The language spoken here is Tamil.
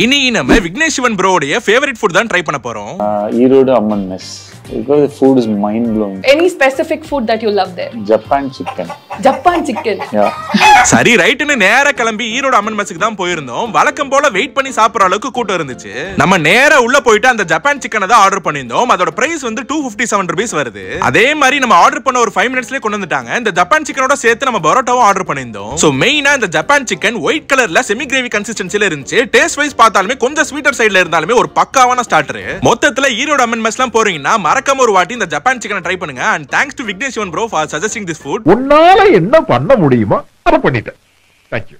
இன்னைக்கு நம்ம விக்னேஷ் சிவன் ப்ரோடைய ஃபேவரட் ஃபுட் தான் ட்ரை பண்ண போறோம். Erode Amman mess because food is mind blowing Any specific food that you love there? Japan chicken Chicken. Yeah. சரி ரைட்டுன்னு நேரா கிளம்பி ஈரோடு அம்மன் மெஸ்ஸுக்கு தான் போயிருந்தோம். வழக்கம் போல வெயிட் பண்ணி சாப்பிடுற அளவுக்கு கூட்டம் இருந்துச்சு. நம்ம நேரா உள்ள போயிட்டு அந்த ஜப்பான் சிக்கனை தான் ஆர்டர் பண்ணியிருந்தோம். அதோட பிரைஸ் வந்து டூ ஃபிஃப்டி செவன் ருபீஸ் வருது. அதே மாதிரி நம்ம ஆர்டர் பண்ண ஒரு ஃபைவ் மினிட்ஸ்லேயே கொண்டு வந்துட்டாங்க. இந்த ஜப்பான் சிக்கனோட சேர்த்து நம்ம பரோட்டாவும் ஆர்டர் பண்ணியிருந்தோம். ஸோ மெயினா இந்த ஜப்பான் சிக்கன் ஒயிட் கலர்ல செமி கிரேவி கன்சிஸ்டன்சில இருந்துச்சு. டேஸ்ட் வைஸ் பார்த்தாலுமே கொஞ்சம் ஸ்வீட்டர் சைடுல இருந்தாலுமே ஒரு பக்காவான ஸ்டார்டர் மொத்தத்துல ஈரோடு அம்மன் மெஸ்லாம் போறீங்கன்னா மறக்காம ஒரு வாட்டி இந்த ஜப்பான் சிக்கனை ட்ரை பண்ணுங்க. And thanks to Vignesh Sivan bro for suggesting this food உன்னால என்ன பண்ண முடியுமோ அதை பண்ணிட்டேன். தேங்க்யூ